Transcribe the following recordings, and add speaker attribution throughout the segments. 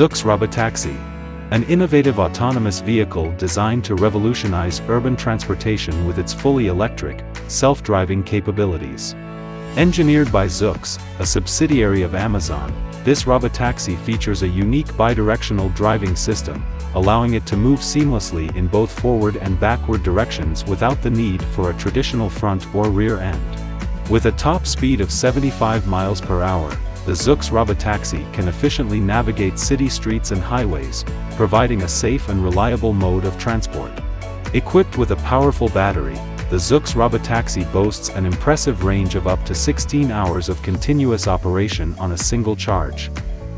Speaker 1: Zoox Robotaxi. An innovative autonomous vehicle designed to revolutionize urban transportation with its fully electric, self-driving capabilities. Engineered by Zoox, a subsidiary of Amazon, this robotaxi features a unique bidirectional driving system, allowing it to move seamlessly in both forward and backward directions without the need for a traditional front or rear end. With a top speed of 75 miles per hour, the Zoox Robotaxi can efficiently navigate city streets and highways, providing a safe and reliable mode of transport. Equipped with a powerful battery, the Zoox Robotaxi boasts an impressive range of up to 16 hours of continuous operation on a single charge.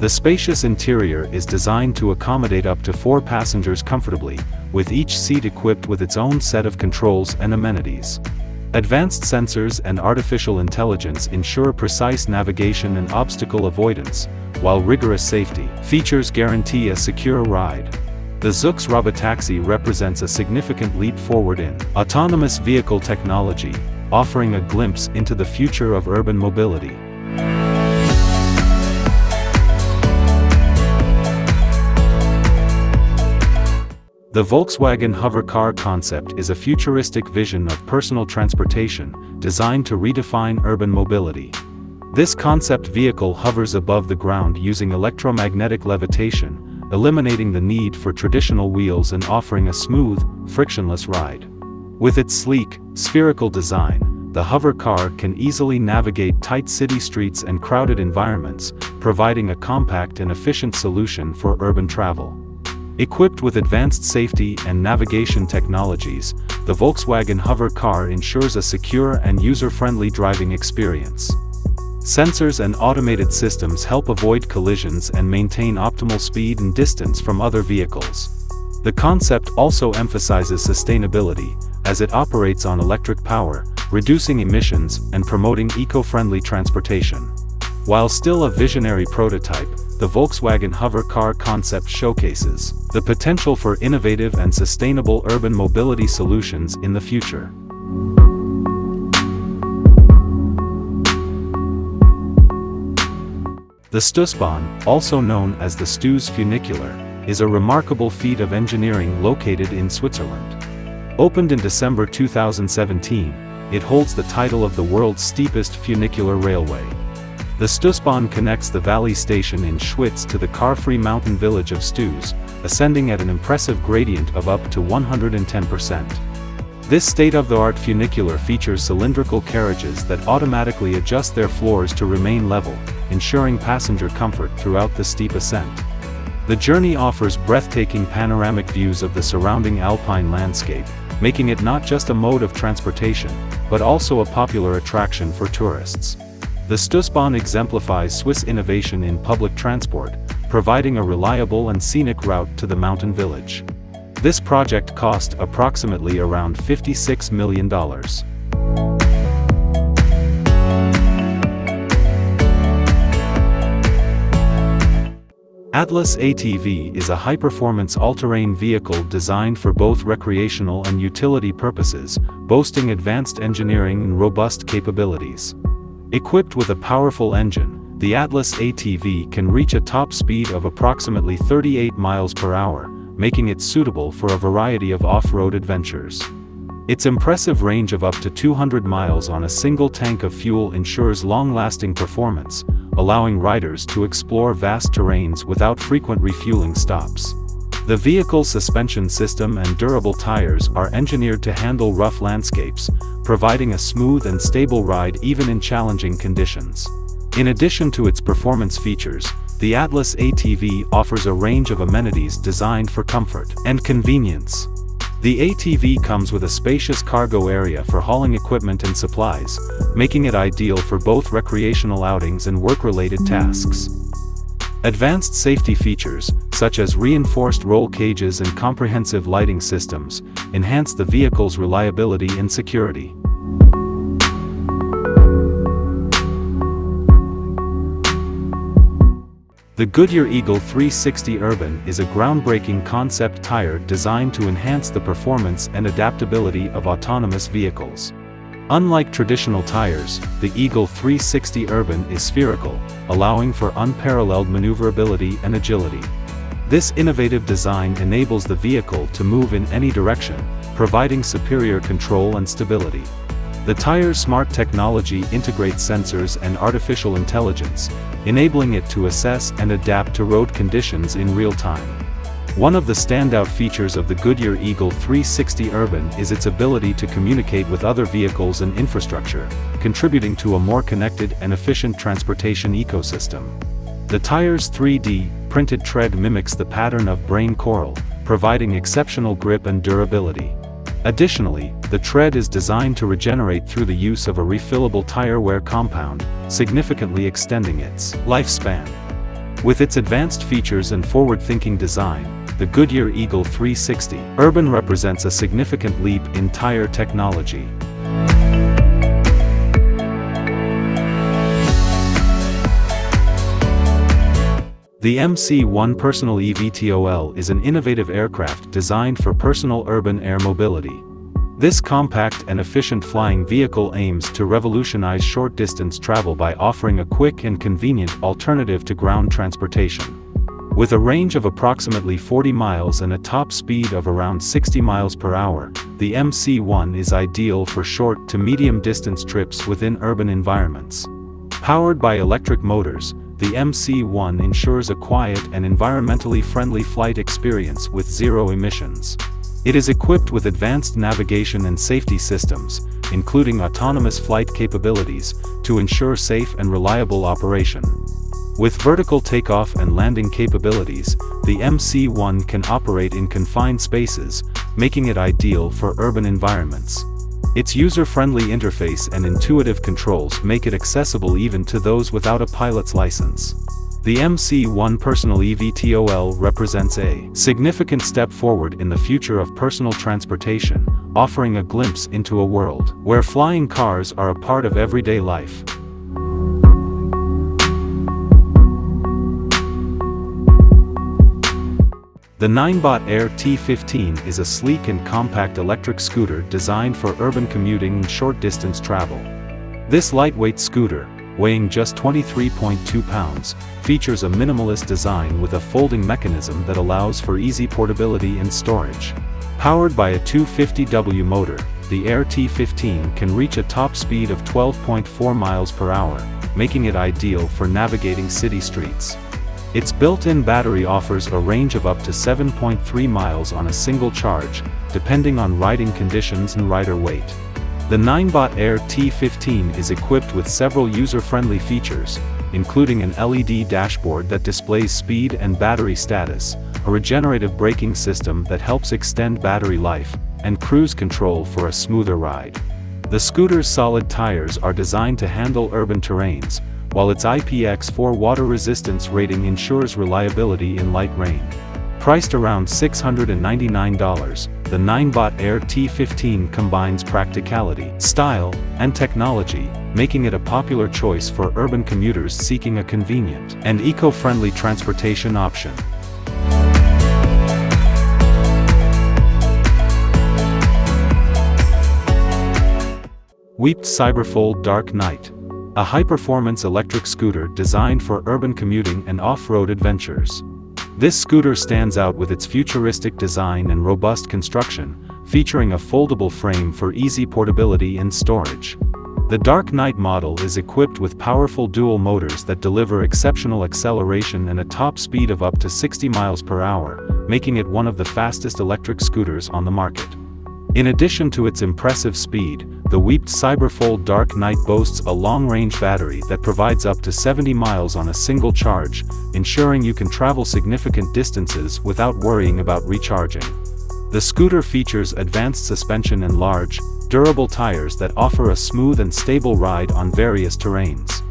Speaker 1: The spacious interior is designed to accommodate up to four passengers comfortably, with each seat equipped with its own set of controls and amenities. Advanced sensors and artificial intelligence ensure precise navigation and obstacle avoidance, while rigorous safety features guarantee a secure ride. The Zoox Robotaxi represents a significant leap forward in autonomous vehicle technology, offering a glimpse into the future of urban mobility. The Volkswagen hover car concept is a futuristic vision of personal transportation, designed to redefine urban mobility. This concept vehicle hovers above the ground using electromagnetic levitation, eliminating the need for traditional wheels and offering a smooth, frictionless ride. With its sleek, spherical design, the hover car can easily navigate tight city streets and crowded environments, providing a compact and efficient solution for urban travel. Equipped with advanced safety and navigation technologies, the Volkswagen Hover car ensures a secure and user-friendly driving experience. Sensors and automated systems help avoid collisions and maintain optimal speed and distance from other vehicles. The concept also emphasizes sustainability, as it operates on electric power, reducing emissions and promoting eco-friendly transportation. While still a visionary prototype, the Volkswagen hover car concept showcases the potential for innovative and sustainable urban mobility solutions in the future. The Stoosbahn, also known as the Stoos funicular, is a remarkable feat of engineering located in Switzerland. Opened in December 2017, it holds the title of the world's steepest funicular railway. The Stoosbahn connects the valley station in Schwyz to the car-free mountain village of Stoos, ascending at an impressive gradient of up to 110%. This state-of-the-art funicular features cylindrical carriages that automatically adjust their floors to remain level, ensuring passenger comfort throughout the steep ascent. The journey offers breathtaking panoramic views of the surrounding alpine landscape, making it not just a mode of transportation, but also a popular attraction for tourists. The Stoosbahn exemplifies Swiss innovation in public transport, providing a reliable and scenic route to the mountain village. This project cost approximately around $56 million. Atlas ATV is a high-performance all-terrain vehicle designed for both recreational and utility purposes, boasting advanced engineering and robust capabilities. Equipped with a powerful engine, the Atlas ATV can reach a top speed of approximately 38 miles per hour, making it suitable for a variety of off-road adventures. Its impressive range of up to 200 miles on a single tank of fuel ensures long-lasting performance, allowing riders to explore vast terrains without frequent refueling stops. The vehicle suspension system and durable tires are engineered to handle rough landscapes, providing a smooth and stable ride even in challenging conditions. In addition to its performance features, the Atlas ATV offers a range of amenities designed for comfort and convenience. The ATV comes with a spacious cargo area for hauling equipment and supplies, making it ideal for both recreational outings and work-related tasks. Advanced safety features, such as reinforced roll cages and comprehensive lighting systems, enhance the vehicle's reliability and security. The Goodyear Eagle 360 Urban is a groundbreaking concept tire designed to enhance the performance and adaptability of autonomous vehicles. Unlike traditional tires, the Eagle 360 Urban is spherical, allowing for unparalleled maneuverability and agility. This innovative design enables the vehicle to move in any direction, providing superior control and stability. The tire's smart technology integrates sensors and artificial intelligence, enabling it to assess and adapt to road conditions in real time. One of the standout features of the Goodyear Eagle 360 Urban is its ability to communicate with other vehicles and infrastructure, contributing to a more connected and efficient transportation ecosystem. The tire's 3D printed tread mimics the pattern of brain coral, providing exceptional grip and durability. Additionally, the tread is designed to regenerate through the use of a refillable tire wear compound, significantly extending its lifespan. With its advanced features and forward-thinking design, the Goodyear Eagle 360 Urban represents a significant leap in tire technology. The MC-1 Personal eVTOL is an innovative aircraft designed for personal urban air mobility. This compact and efficient flying vehicle aims to revolutionize short-distance travel by offering a quick and convenient alternative to ground transportation. With a range of approximately 40 miles and a top speed of around 60 miles per hour, the MC-1 is ideal for short to medium distance trips within urban environments. Powered by electric motors, the MC-1 ensures a quiet and environmentally friendly flight experience with zero emissions. It is equipped with advanced navigation and safety systems, including autonomous flight capabilities, to ensure safe and reliable operation. With vertical takeoff and landing capabilities, the MC-1 can operate in confined spaces, making it ideal for urban environments. Its user-friendly interface and intuitive controls make it accessible even to those without a pilot's license. The MC-1 Personal eVTOL represents a significant step forward in the future of personal transportation, offering a glimpse into a world where flying cars are a part of everyday life. The Ninebot Air T15 is a sleek and compact electric scooter designed for urban commuting and short-distance travel. This lightweight scooter, weighing just 23.2 pounds, features a minimalist design with a folding mechanism that allows for easy portability and storage. Powered by a 250W motor, the Air T15 can reach a top speed of 12.4 miles per hour, making it ideal for navigating city streets. Its built-in battery offers a range of up to 7.3 miles on a single charge, depending on riding conditions and rider weight. The Ninebot Air T15 is equipped with several user-friendly features, including an LED dashboard that displays speed and battery status, a regenerative braking system that helps extend battery life, and cruise control for a smoother ride. The scooter's solid tires are designed to handle urban terrains, while its IPX4 water resistance rating ensures reliability in light rain. Priced around $699, the Ninebot Air T15 combines practicality, style, and technology, making it a popular choice for urban commuters seeking a convenient and eco-friendly transportation option. WEPED Cyberfold Dark Knight a high-performance electric scooter designed for urban commuting and off-road adventures. This scooter stands out with its futuristic design and robust construction, featuring a foldable frame for easy portability and storage. The Dark Knight model is equipped with powerful dual motors that deliver exceptional acceleration and a top speed of up to 60 miles per hour, making it one of the fastest electric scooters on the market. In addition to its impressive speed, the WEPED Cyberfold Dark Knight boasts a long-range battery that provides up to 70 miles on a single charge, ensuring you can travel significant distances without worrying about recharging. The scooter features advanced suspension and large, durable tires that offer a smooth and stable ride on various terrains.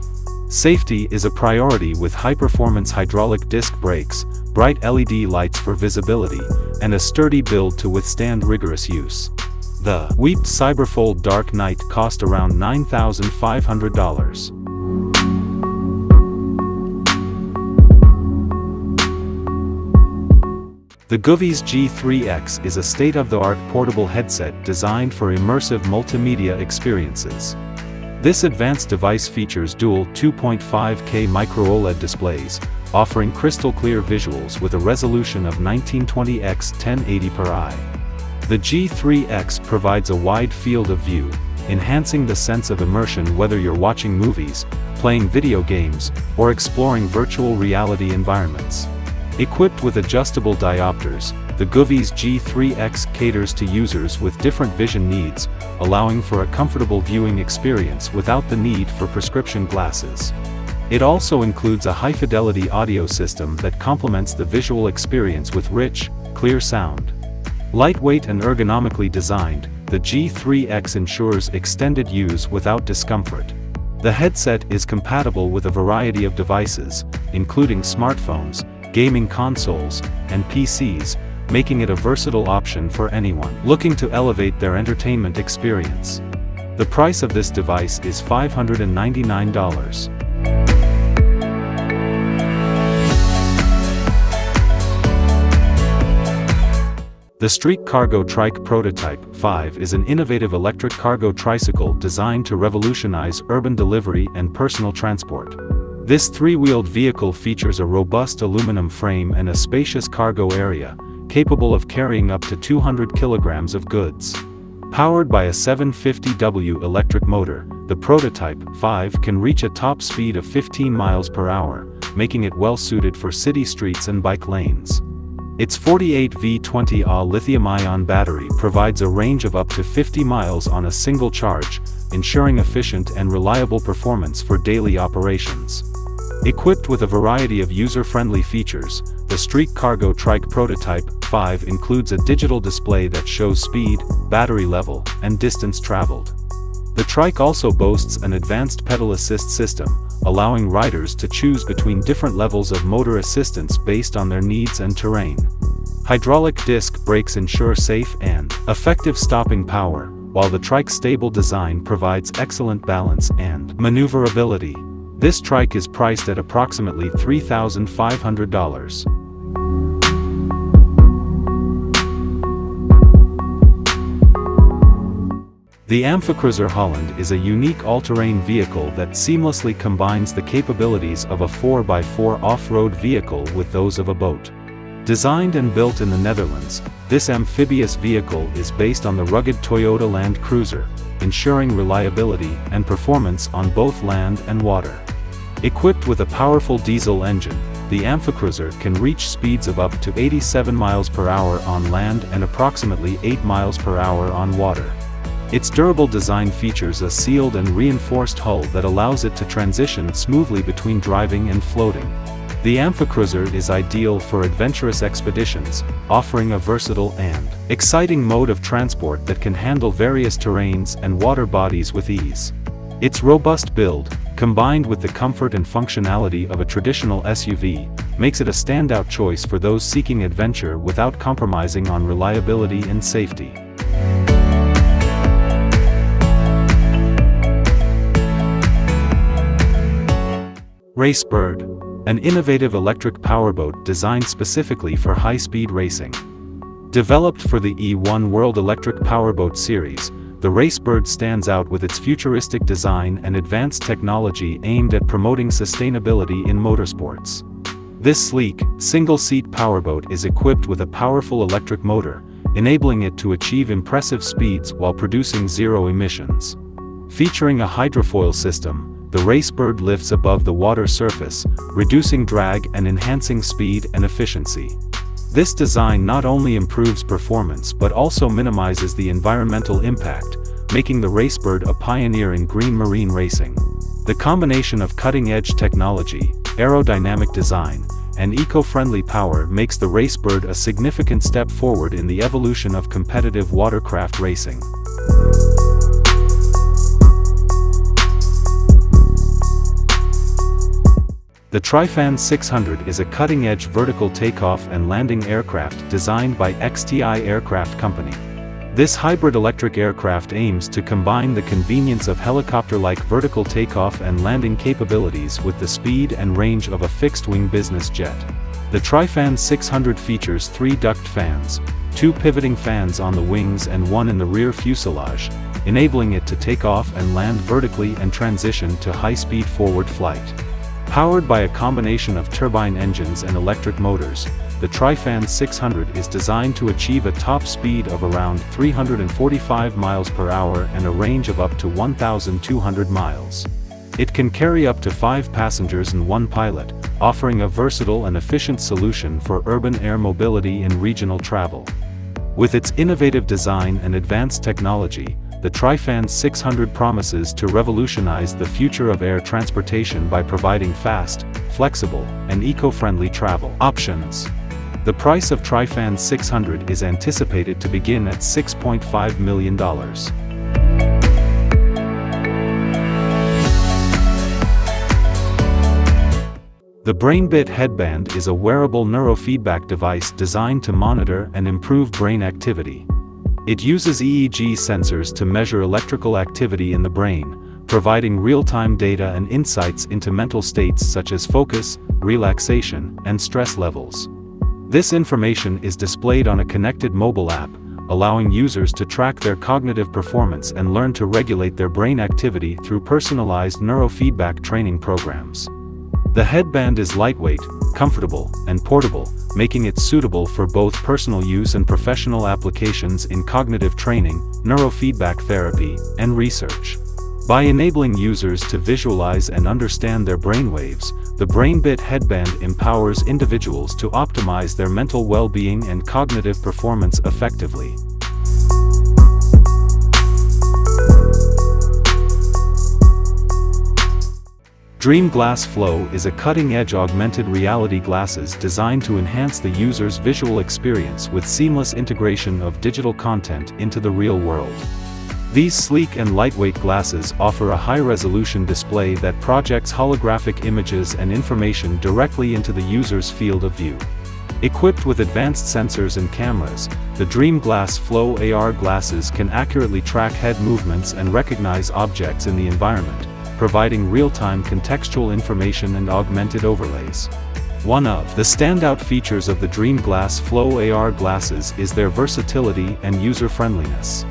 Speaker 1: Safety is a priority with high-performance hydraulic disc brakes, bright LED lights for visibility, and a sturdy build to withstand rigorous use. The WEPED Cyberfold Dark Knight cost around $9,500. The GOOVIS G3X is a state-of-the-art portable headset designed for immersive multimedia experiences. This advanced device features dual 2.5K micro-OLED displays, offering crystal clear visuals with a resolution of 1920x 1080 per eye. The G3X provides a wide field of view, enhancing the sense of immersion whether you're watching movies, playing video games, or exploring virtual reality environments. Equipped with adjustable diopters, the GOOVIS G3X caters to users with different vision needs, allowing for a comfortable viewing experience without the need for prescription glasses. It also includes a high-fidelity audio system that complements the visual experience with rich, clear sound. Lightweight and ergonomically designed, the G3X ensures extended use without discomfort. The headset is compatible with a variety of devices, including smartphones, gaming consoles, and PCs, making it a versatile option for anyone looking to elevate their entertainment experience. The price of this device is $599. The Streek Cargo Trike Prototype 5 is an innovative electric cargo tricycle designed to revolutionize urban delivery and personal transport. This three-wheeled vehicle features a robust aluminum frame and a spacious cargo area, capable of carrying up to 200 kilograms of goods. Powered by a 750W electric motor, the Prototype 5 can reach a top speed of 15 miles per hour, making it well suited for city streets and bike lanes. Its 48V20Ah lithium-ion battery provides a range of up to 50 miles on a single charge, ensuring efficient and reliable performance for daily operations. Equipped with a variety of user-friendly features, the Streek Cargo Trike Prototype 5 includes a digital display that shows speed, battery level, and distance traveled. The trike also boasts an advanced pedal assist system, allowing riders to choose between different levels of motor assistance based on their needs and terrain. Hydraulic disc brakes ensure safe and effective stopping power, while the trike's stable design provides excellent balance and maneuverability. This trike is priced at approximately $3,500. The Amphicruiser Holland is a unique all-terrain vehicle that seamlessly combines the capabilities of a 4x4 off-road vehicle with those of a boat. Designed and built in the Netherlands, this amphibious vehicle is based on the rugged Toyota Land Cruiser, ensuring reliability and performance on both land and water. Equipped with a powerful diesel engine, the Amphicruiser can reach speeds of up to 87 miles per hour on land and approximately 8 miles per hour on water. Its durable design features a sealed and reinforced hull that allows it to transition smoothly between driving and floating. The Amphicruiser is ideal for adventurous expeditions, offering a versatile and exciting mode of transport that can handle various terrains and water bodies with ease. Its robust build, combined with the comfort and functionality of a traditional SUV, makes it a standout choice for those seeking adventure without compromising on reliability and safety. Racebird, an innovative electric powerboat designed specifically for high-speed racing. Developed for the E1 World Electric Powerboat series, the Racebird stands out with its futuristic design and advanced technology aimed at promoting sustainability in motorsports. This sleek, single-seat powerboat is equipped with a powerful electric motor, enabling it to achieve impressive speeds while producing zero emissions. Featuring a hydrofoil system, the Racebird lifts above the water surface, reducing drag and enhancing speed and efficiency. This design not only improves performance but also minimizes the environmental impact, making the Racebird a pioneer in green marine racing. The combination of cutting-edge technology, aerodynamic design, and eco-friendly power makes the Racebird a significant step forward in the evolution of competitive watercraft racing. The Trifan 600 is a cutting-edge vertical takeoff and landing aircraft designed by XTI Aircraft Company. This hybrid electric aircraft aims to combine the convenience of helicopter-like vertical takeoff and landing capabilities with the speed and range of a fixed-wing business jet. The Trifan 600 features three duct fans, two pivoting fans on the wings and one in the rear fuselage, enabling it to take off and land vertically and transition to high-speed forward flight. Powered by a combination of turbine engines and electric motors, the Trifan 600 is designed to achieve a top speed of around 345 miles per hour and a range of up to 1,200 miles. It can carry up to five passengers and one pilot, offering a versatile and efficient solution for urban air mobility and regional travel. With its innovative design and advanced technology, the Trifan 600 promises to revolutionize the future of air transportation by providing fast, flexible, and eco-friendly travel options. The price of Trifan 600 is anticipated to begin at $6.5 million. The BrainBit headband is a wearable neurofeedback device designed to monitor and improve brain activity. It uses EEG sensors to measure electrical activity in the brain, providing real-time data and insights into mental states such as focus, relaxation, and stress levels. This information is displayed on a connected mobile app, allowing users to track their cognitive performance and learn to regulate their brain activity through personalized neurofeedback training programs. The headband is lightweight, comfortable, and portable, making it suitable for both personal use and professional applications in cognitive training, neurofeedback therapy, and research. By enabling users to visualize and understand their brainwaves, the BrainBit headband empowers individuals to optimize their mental well-being and cognitive performance effectively. Dream Glass Flow is a cutting-edge augmented reality glasses designed to enhance the user's visual experience with seamless integration of digital content into the real world. These sleek and lightweight glasses offer a high-resolution display that projects holographic images and information directly into the user's field of view. Equipped with advanced sensors and cameras, the Dream Glass Flow AR glasses can accurately track head movements and recognize objects in the environment, providing real-time contextual information and augmented overlays. One of the standout features of the Dream Glass Flow AR glasses is their versatility and user-friendliness.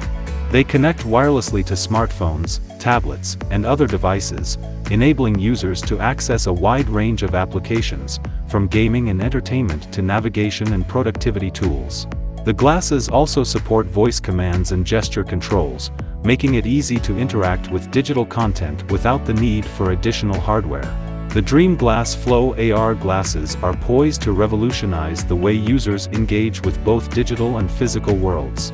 Speaker 1: They connect wirelessly to smartphones, tablets, and other devices, enabling users to access a wide range of applications, from gaming and entertainment to navigation and productivity tools. The glasses also support voice commands and gesture controls, making it easy to interact with digital content without the need for additional hardware. The Dream Glass Flow AR glasses are poised to revolutionize the way users engage with both digital and physical worlds.